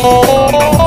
oh